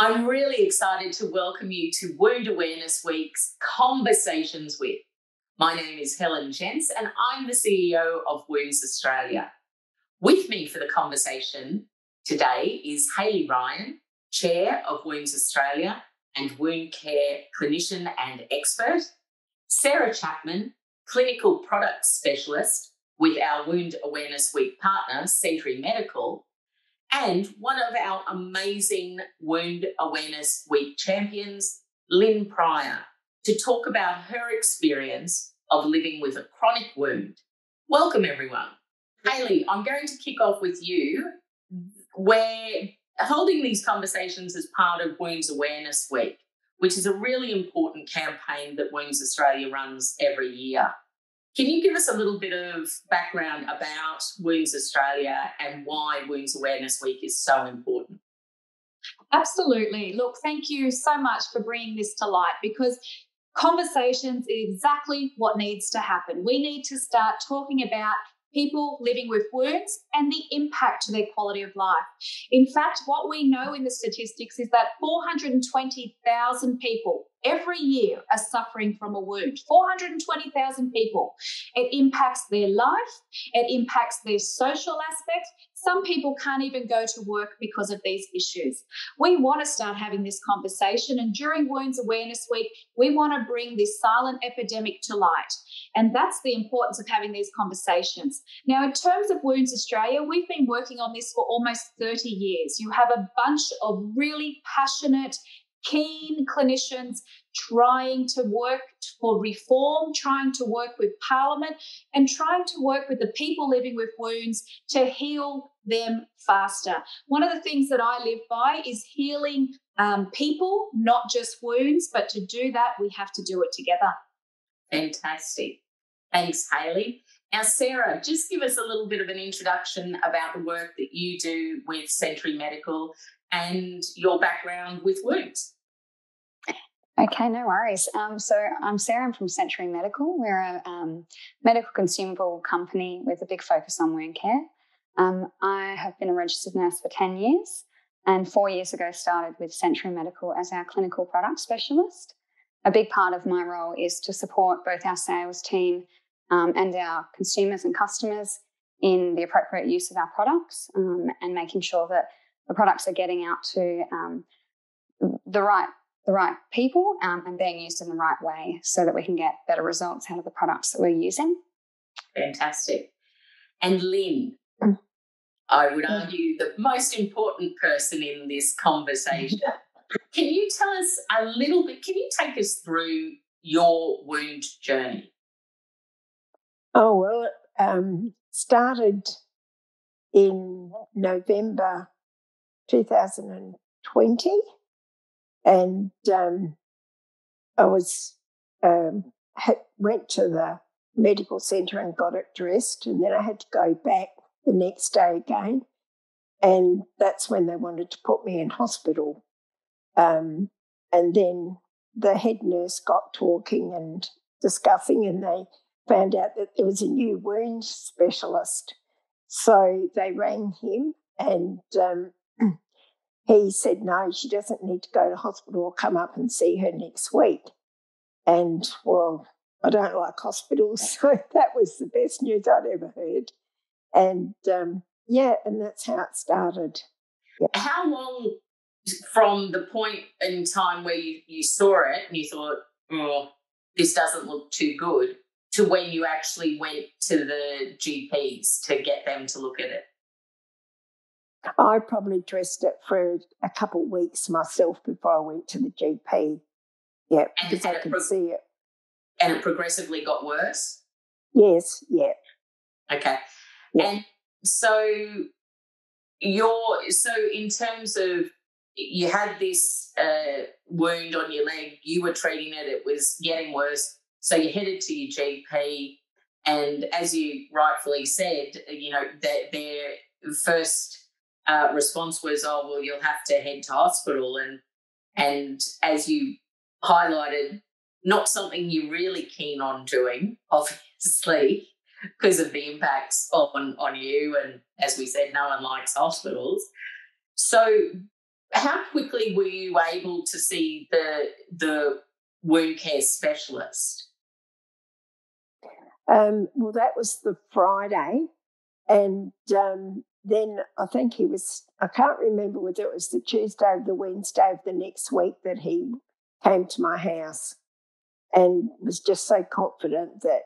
I'm really excited to welcome you to Wound Awareness Week's Conversations with. My name is Helen Gents, and I'm the CEO of Wounds Australia. With me for the conversation today is Hayley Ryan, Chair of Wounds Australia and Wound Care Clinician and Expert, Sarah Chapman, Clinical Product Specialist with our Wound Awareness Week partner, Sentry Medical, and one of our amazing Wound Awareness Week champions, Lyn Prior, to talk about her experience of living with a chronic wound. Welcome, everyone. Hayley, I'm going to kick off with you. We're holding these conversations as part of Wounds Awareness Week, which is a really important campaign that Wounds Australia runs every year. Can you give us a little bit of background about Wounds Australia and why Wounds Awareness Week is so important? Absolutely. Look, thank you so much for bringing this to light because conversations is exactly what needs to happen. We need to start talking about people living with wounds and the impact to their quality of life. In fact, what we know in the statistics is that 420,000 people every year are suffering from a wound. 420,000 people. It impacts their life, it impacts their social aspects. Some people can't even go to work because of these issues. We want to start having this conversation, and during Wounds Awareness Week, we want to bring this silent epidemic to light. And that's the importance of having these conversations. Now, in terms of Wounds Australia, we've been working on this for almost 30 years. You have a bunch of really passionate, keen clinicians trying to work for reform, trying to work with Parliament, and trying to work with the people living with wounds to heal them faster. One of the things that I live by is healing um, people, not just wounds, but to do that, we have to do it together. Fantastic. Thanks, Hayley. Now, Sarah, just give us a little bit of an introduction about the work that you do with Sentry Medical and your background with wounds. Okay, no worries. Um, so I'm Sarah. I'm from Sentry Medical. We're a um, medical consumable company with a big focus on wound care. Um, I have been a registered nurse for 10 years and four years ago started with Sentry Medical as our clinical product specialist. A big part of my role is to support both our sales team um, and our consumers and customers in the appropriate use of our products um, and making sure that the products are getting out to um, the right the right people um, and being used in the right way so that we can get better results out of the products that we're using. Fantastic. And Lyn, mm. I would argue the most important person in this conversation. can you tell us a little bit? Can you take us through your wound journey? Oh, well, it um, started in November 2020 and um, I was um, had, went to the medical centre and got it dressed, and then I had to go back the next day again, and that's when they wanted to put me in hospital. Um, and then the head nurse got talking and discussing, and they found out that there was a new wound specialist. So they rang him, and um, he said, no, she doesn't need to go to hospital or come up and see her next week. And well, I don't like hospitals, so that was the best news I'd ever heard. And um, yeah, and that's how it started. Yeah. How long from the point in time where you, you saw it and you thought, oh, this doesn't look too good, to when you actually went to the GPs to get them to look at it? I probably dressed it for a couple of weeks myself before I went to the GP. Yeah, and, because I could pro- see it. And it progressively got worse? Yes, yeah. Okay. Yeah. And so your so in terms of you had this uh, wound on your leg, you were treating it, it was getting worse. So you headed to your GP, and as you rightfully said, you know, that their first uh, response was, "Oh, well, you'll have to head to hospital," and and as you highlighted, not something you're really keen on doing, obviously, because of the impacts on on you. And as we said, no one likes hospitals. So, how quickly were you able to see the the wound care specialist? Um, well, that was the Friday, and um, then I think he was. I can't remember whether it was the Tuesday or the Wednesday of the next week that he came to my house, and was just so confident that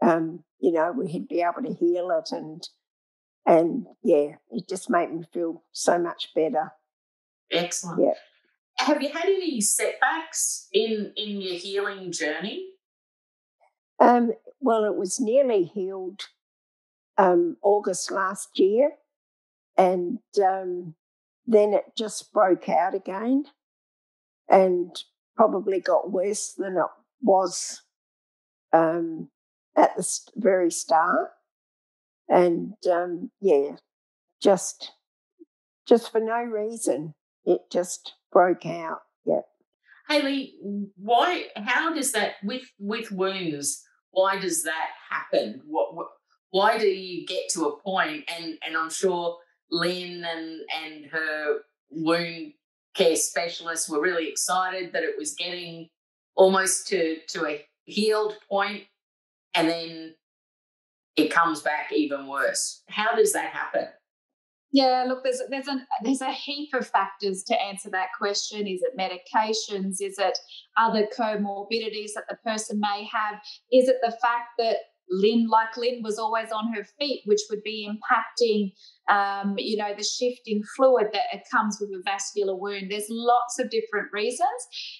um, you know we'd be able to heal it, and and yeah, it just made me feel so much better. Excellent. Yeah. Have you had any setbacks in in your healing journey? Um, well, it was nearly healed um, August last year, and um, then it just broke out again, and probably got worse than it was um, at the very start, and um, yeah, just just for no reason, it just broke out. Yeah. Hayley, why? How does that with with wounds? Why does that happen? What, what why do you get to a point? And and I'm sure Lyn and and her wound care specialists were really excited that it was getting almost to to a healed point, and then it comes back even worse. How does that happen? Yeah, look, there's there's a there's a heap of factors to answer that question. Is it medications? Is it other comorbidities that the person may have? Is it the fact that Lyn, like Lyn, was always on her feet, which would be impacting, um, you know, the shift in fluid that comes with a vascular wound. There's lots of different reasons.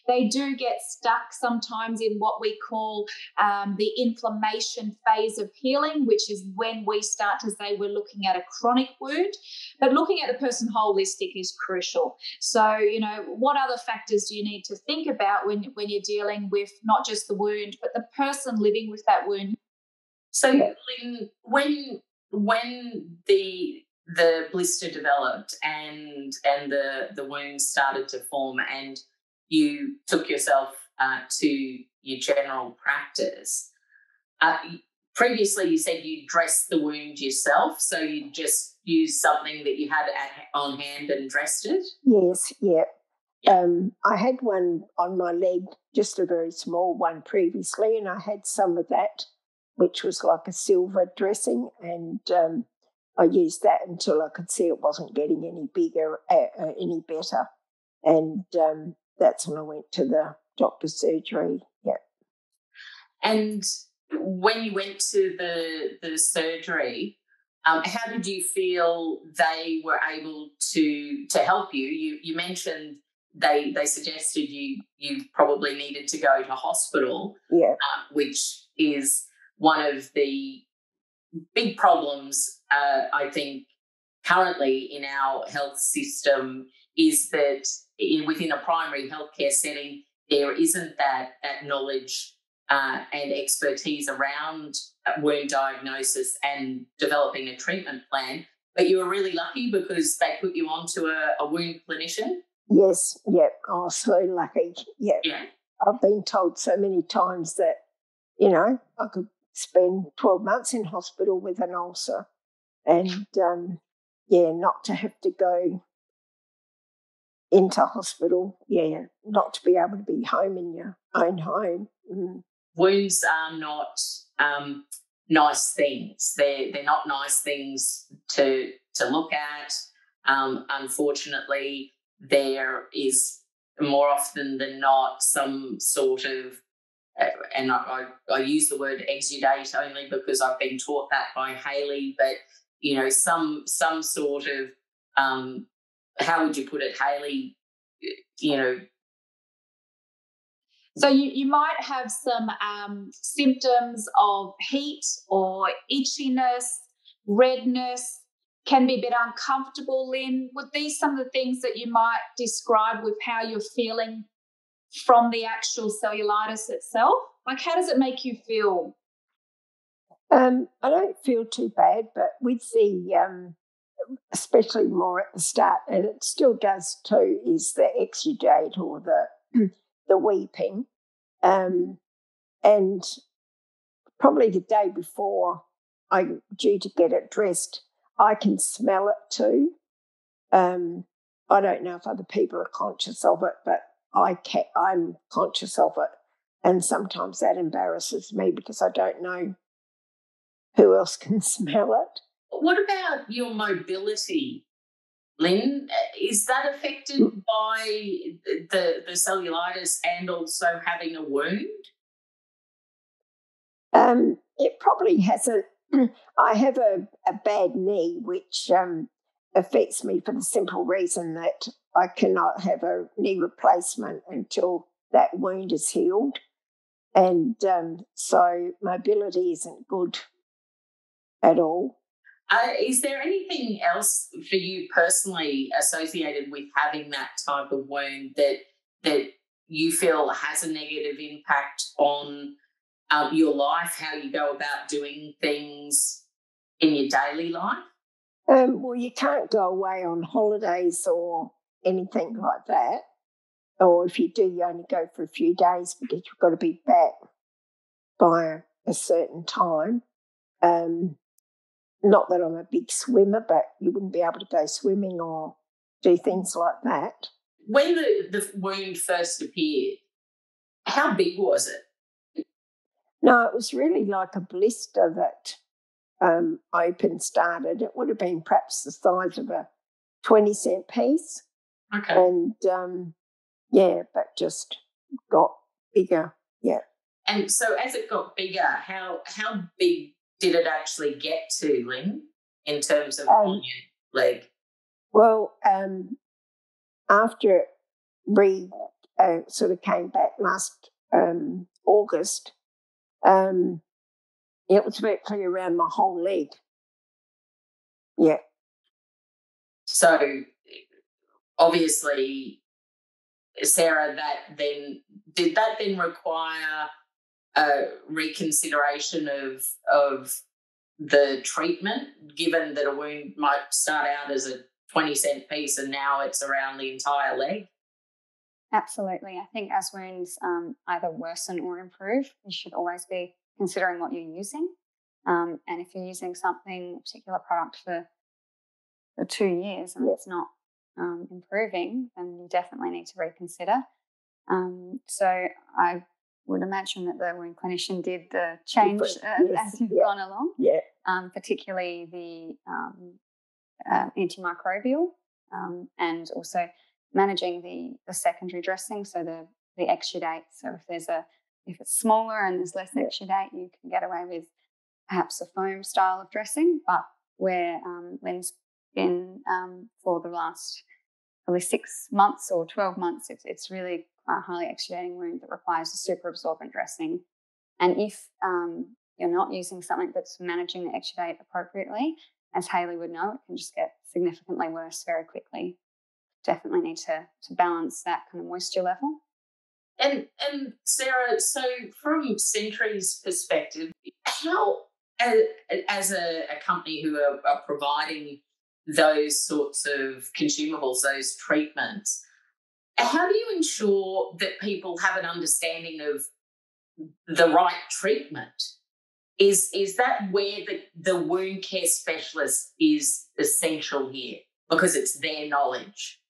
They do get stuck sometimes in what we call um, the inflammation phase of healing, which is when we start to say we're looking at a chronic wound. But looking at the person holistic is crucial. So, you know, what other factors do you need to think about when, when you're dealing with not just the wound, but the person living with that wound? So, Lyn, when when the the blister developed and and the the wounds started to form, and you took yourself uh, to your general practice. Uh, previously, you said you dressed the wound yourself, so you just used something that you had at, on hand and dressed it. Yes, yeah. Um, I had one on my leg, just a very small one previously, and I had some of that which was like a silver dressing, and um, I used that until I could see it wasn't getting any bigger, uh, uh, any better, and um, that's when I went to the doctor's surgery. Yeah. And when you went to the the surgery, um, how did you feel they were able to to help you? You you mentioned they they suggested you you probably needed to go to hospital, yeah, uh, which is one of the big problems, uh, I think, currently in our health system is that in, within a primary healthcare setting, there isn't that, that knowledge uh, and expertise around wound diagnosis and developing a treatment plan. But you were really lucky because they put you onto a, a wound clinician. Yes, yeah, I was so lucky. Yeah. yeah. I've been told so many times that, you know, I could spend 12 months in hospital with an ulcer and um, yeah not to have to go into hospital. Yeah not to be able to be home in your own home. Mm. wounds are not um, nice things. They're they're not nice things to to look at. Um, unfortunately there is more often than not some sort of and I, I, I, use the word exudate only because I've been taught that by Hayley, but you know, some some sort of um, how would you put it, Hayley? You know. So you, you might have some um, symptoms of heat or itchiness, redness, can be a bit uncomfortable, Lyn. Would these some of the things that you might describe with how you're feeling from the actual cellulitis itself? Like, how does it make you feel? Um, I don't feel too bad, but with the, um, especially more at the start, and it still does too, is the exudate or the the weeping, um, and probably the day before I'm due to get it dressed, I can smell it too. Um, I don't know if other people are conscious of it, but I can, I'm conscious of it. And sometimes that embarrasses me because I don't know who else can smell it. What about your mobility, Lyn? Is that affected Mm. by the, the cellulitis and also having a wound? Um, it probably hasn't. I have a, a bad knee, which um, affects me for the simple reason that I cannot have a knee replacement until that wound is healed. And um, so mobility isn't good at all. Uh, is there anything else for you personally associated with having that type of wound that that you feel has a negative impact on um, your life, how you go about doing things in your daily life? Um, well, you can't go away on holidays or anything like that. Or if you do, you only go for a few days because you've got to be back by a, a certain time. Um, not that I'm a big swimmer, but you wouldn't be able to go swimming or do things like that. When the, the wound first appeared, how big was it? No, it was really like a blister that um, open started. It would have been perhaps the size of a 20 cent piece. Okay. And um, yeah, but just got bigger. Yeah. And so as it got bigger, how how big did it actually get to, Lyn, in terms of Um, on your leg? Well, um, after it re uh, sort of came back last um, August, um, it was virtually around my whole leg. Yeah. So obviously, Sarah, that then did that then require a reconsideration of of the treatment, given that a wound might start out as a 20 cent piece and now it's around the entire leg? Absolutely. I think as wounds um, either worsen or improve, you should always be considering what you're using. Um, and if you're using something, a particular product for, for two years and Yeah. it's not um, improving, then you definitely need to reconsider. Um, so I would imagine that the wound clinician did the change uh, yes, as you've yeah. gone along Yeah. um, particularly the um, uh, antimicrobial um, and also managing the, the secondary dressing, so the, the exudate. So if there's a if it's smaller and there's less Yeah. exudate, you can get away with perhaps a foam style of dressing. But where um, Lyn's been um, for the last probably six months or 12 months, it's, it's really a highly exudating wound that requires a super absorbent dressing. And if um, you're not using something that's managing the exudate appropriately, as Hayley would know, it can just get significantly worse very quickly. Definitely need to, to balance that kind of moisture level. And and Sarah, so from Sentry's perspective, how as, a, a company who are, are providing those sorts of consumables, those treatments, how do you ensure that people have an understanding of the right treatment? Is is that where the, the wound care specialist is essential here because it's their knowledge?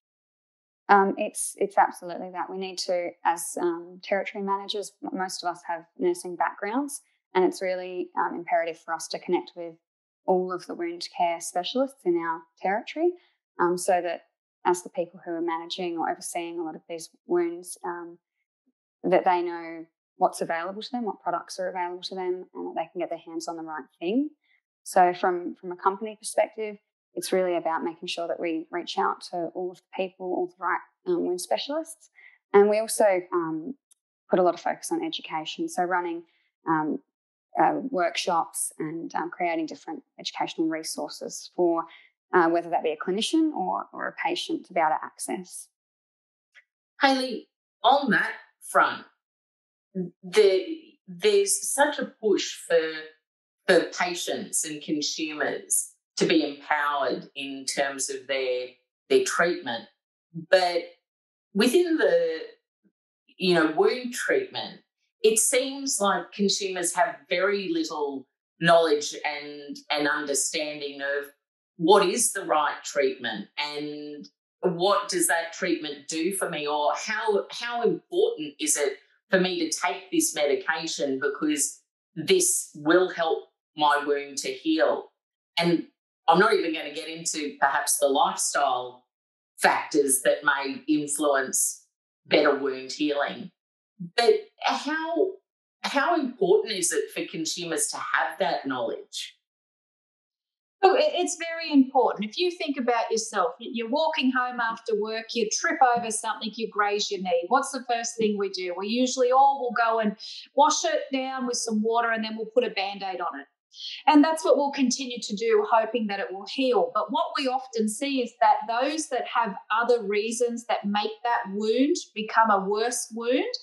Um, it's it's absolutely that we need to, as um, territory managers, most of us have nursing backgrounds, and it's really um, imperative for us to connect with all of the wound care specialists in our territory, um, so that as the people who are managing or overseeing a lot of these wounds, um, that they know what's available to them, what products are available to them, and that they can get their hands on the right thing. So, from from a company perspective, it's really about making sure that we reach out to all of the people, all the right um, wound specialists. And we also um, put a lot of focus on education. So, running um, uh, workshops and um, creating different educational resources for uh, whether that be a clinician or, or a patient to be able to access. Hayley, on that front, the, there's such a push for for patients and consumers to be empowered in terms of their their treatment, but within the you know wound treatment, it seems like consumers have very little knowledge and and understanding of what is the right treatment and what does that treatment do for me or how how important is it for me to take this medication because this will help my wound to heal. And i'm not even going to get into perhaps the lifestyle factors that may influence better wound healing but how how important is it for consumers to have that knowledge Look, it's very important. If you think about yourself, you're walking home after work, you trip over something, you graze your knee. What's the first thing we do? We usually all will go and wash it down with some water and then we'll put a band aid on it. And that's what we'll continue to do, hoping that it will heal. But what we often see is that those that have other reasons that make that wound become a worse wound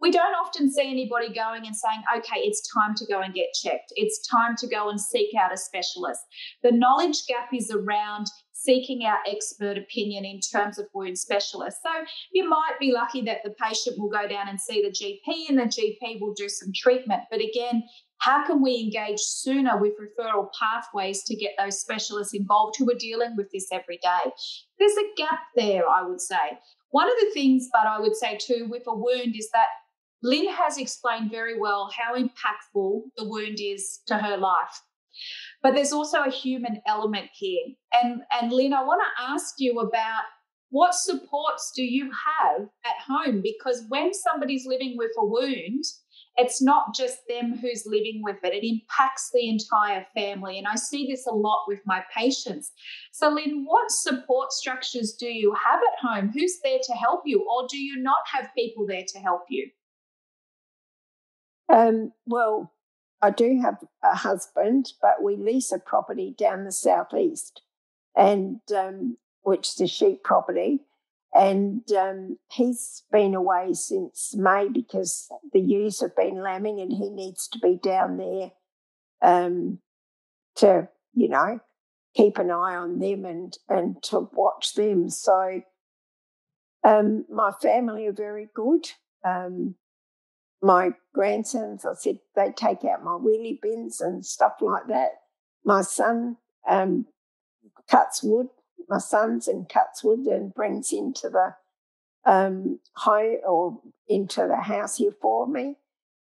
we don't often see anybody going and saying, okay, it's time to go and get checked. It's time to go and seek out a specialist. The knowledge gap is around seeking out expert opinion in terms of wound specialists. So you might be lucky that the patient will go down and see the GP and the GP will do some treatment. But again, how can we engage sooner with referral pathways to get those specialists involved who are dealing with this every day? There's a gap there, I would say. One of the things, but I would say too, with a wound is that Lyn has explained very well how impactful the wound is to her life. But there's also a human element here. And, and Lyn, I want to ask you about what supports do you have at home? Because when somebody's living with a wound, it's not just them who's living with it, it impacts the entire family. And I see this a lot with my patients. So, Lyn, what support structures do you have at home? Who's there to help you? Or do you not have people there to help you? Um, well, I do have a husband, but we lease a property down the southeast, and um, which is a sheep property. And um, he's been away since May because the ewes have been lambing, and he needs to be down there um, to, you know, keep an eye on them and and to watch them. So um, my family are very good. My grandsons, I said they take out my wheelie bins and stuff like that. My son um, cuts wood. My son's and cuts wood and brings into the um, home or into the house here for me.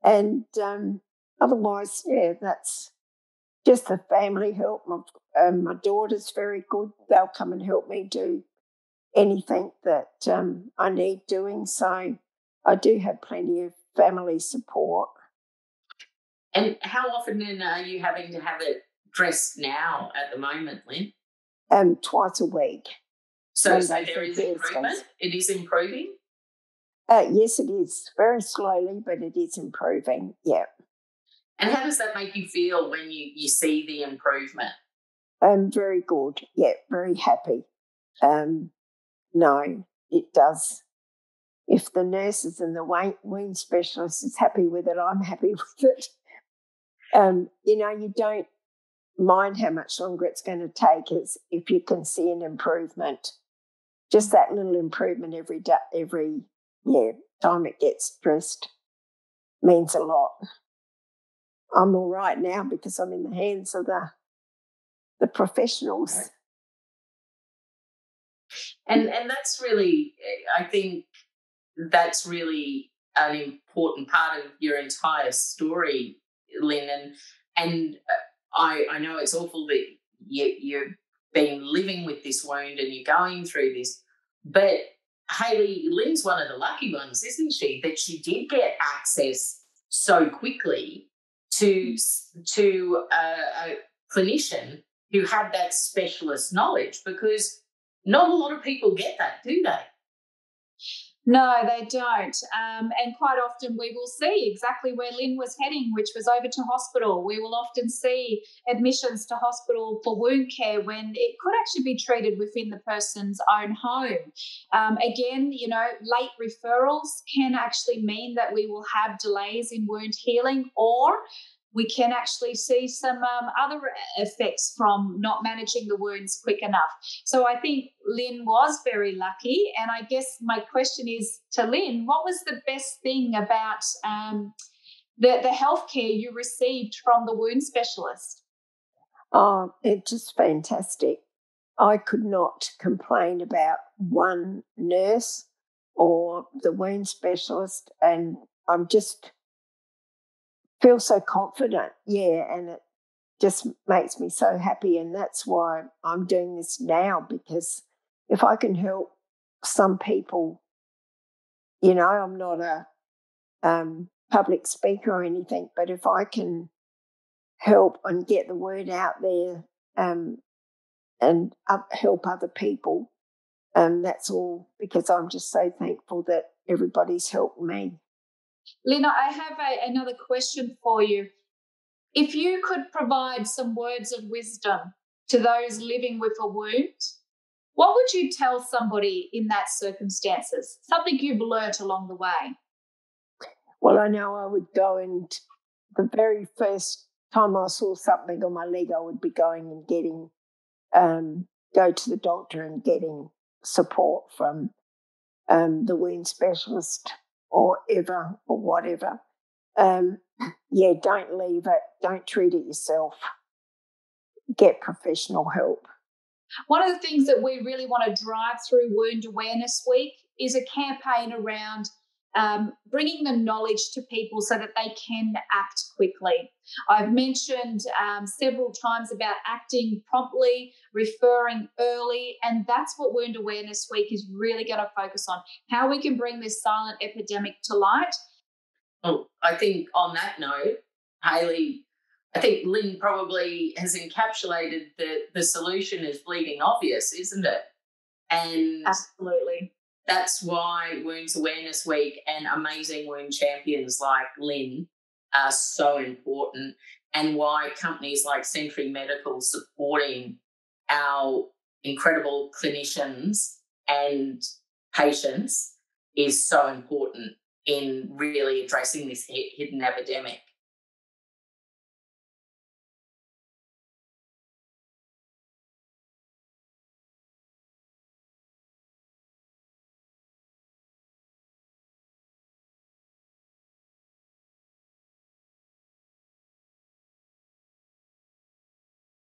And um, otherwise, yeah, that's just the family help. My, um, my daughter's very good. They'll come and help me do anything that um, I need doing. So I do have plenty of family support. And how often then are you having to have it dressed now at the moment, Lyn? Um, twice a week. So, so there is improvement. It is improving. Uh, yes, it is very slowly, but it is improving. Yeah. And how does that make you feel when you you see the improvement? Um, very good. Yeah, very happy. Um, no, it does if the nurses and the wound specialist is happy with it, I'm happy with it. Um, you know, you don't mind how much longer it's going to take as if you can see an improvement. Just that little improvement every day, every yeah time it gets dressed means a lot. I'm all right now because I'm in the hands of the the professionals. And and that's really, I think, that's really an important part of your entire story, Lyn. And and uh, I I know it's awful that you you've been living with this wound and you're going through this, but Hayley Lyn's one of the lucky ones, isn't she? That she did get access so quickly to to a, a clinician who had that specialist knowledge because not a lot of people get that, do they? No, they don't. Um, and quite often we will see exactly where Lyn was heading, which was over to hospital. We will often see admissions to hospital for wound care when it could actually be treated within the person's own home. Um, again, you know, late referrals can actually mean that we will have delays in wound healing or we can actually see some um, other effects from not managing the wounds quick enough. So I think Lyn was very lucky. And I guess my question is to Lyn, what was the best thing about um, the, the healthcare you received from the wound specialist? Oh, it's just fantastic. I could not complain about one nurse or the wound specialist, and I'm just feel so confident. Yeah, and it just makes me so happy, and that's why I'm doing this now because if I can help some people, you know, I'm not a um, public speaker or anything, but if I can help and get the word out there um, and help other people, um, that's all because I'm just so thankful that everybody's helped me. Lena, I have a, another question for you. If you could provide some words of wisdom to those living with a wound, what would you tell somebody in that circumstances? Something you've learnt along the way? Well, I know I would go and the very first time I saw something on my leg, I would be going and getting, um, go to the doctor and getting support from um, the wound specialist or ever or whatever. Um, yeah, don't leave it. Don't treat it yourself. Get professional help. One of the things that we really want to drive through Wound Awareness Week is a campaign around um, bringing the knowledge to people so that they can act quickly. I've mentioned um, several times about acting promptly, referring early, and that's what Wound Awareness Week is really going to focus on how we can bring this silent epidemic to light. Well, I think on that note, Hayley, I think Lyn probably has encapsulated that the solution is bleeding obvious, isn't it? And absolutely that's why Wounds Awareness Week and amazing wound champions like Lyn are so important, and why companies like Sentry Medical supporting our incredible clinicians and patients is so important in really addressing this hidden epidemic.